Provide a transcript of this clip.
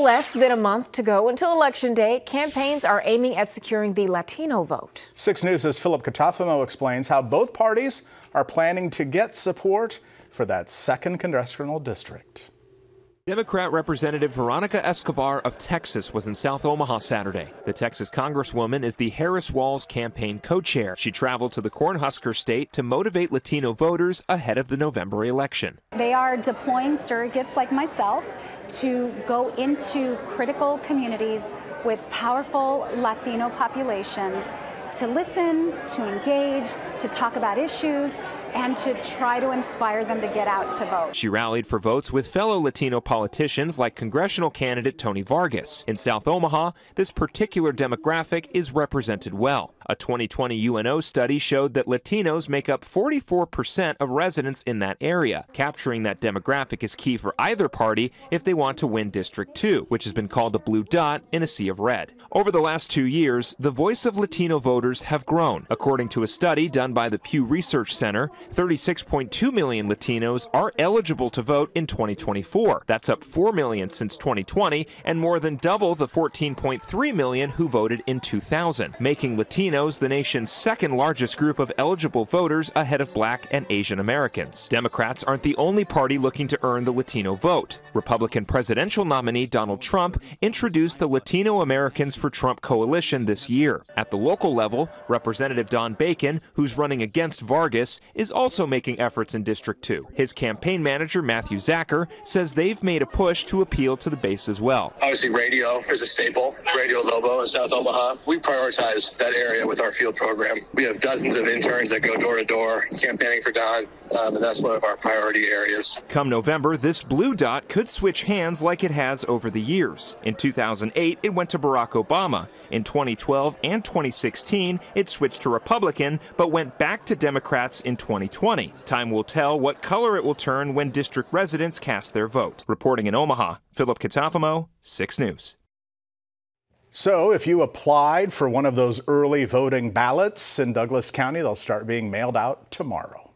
Less than a month to go until Election Day, campaigns are aiming at securing the Latino vote. 6 News' Philip Katafamo explains how both parties are planning to get support for that second congressional district. Democrat Representative Veronica Escobar of Texas was in South Omaha Saturday. The Texas Congresswoman is the Harris Walz campaign co-chair. She traveled to the Cornhusker state to motivate Latino voters ahead of the November election. They are deploying surrogates like myself to go into critical communities with powerful Latino populations to listen, to engage, to talk about issues, and to try to inspire them to get out to vote. She rallied for votes with fellow Latino politicians like congressional candidate Tony Vargas. In South Omaha, this particular demographic is represented well. A 2020 UNO study showed that Latinos make up 44% of residents in that area. Capturing that demographic is key for either party if they want to win District 2, which has been called a blue dot in a sea of red. Over the last two years, the voice of Latino voters have grown. According to a study done by the Pew Research Center, 36.2 million Latinos are eligible to vote in 2024. That's up 4 million since 2020 and more than double the 14.3 million who voted in 2000, making Latinos the nation's second largest group of eligible voters ahead of black and Asian Americans. Democrats aren't the only party looking to earn the Latino vote. Republican presidential nominee Donald Trump introduced the Latino Americans for Trump coalition this year. At the local level, Representative Don Bacon, who's running against Vargas, also making efforts in District 2. His campaign manager, Matthew Zacher, says they've made a push to appeal to the base as well. Obviously, radio is a staple. Radio Lobo in South Omaha. We prioritize that area with our field program. We have dozens of interns that go door to door campaigning for Don, um, and that's one of our priority areas. Come November, this blue dot could switch hands like it has over the years. In 2008, it went to Barack Obama. In 2012 and 2016, it switched to Republican, but went back to Democrats in 2020. Time will tell what color it will turn when district residents cast their vote. Reporting in Omaha, Philip Katafamo, 6 News. So, if you applied for one of those early voting ballots in Douglas County, they'll start being mailed out tomorrow.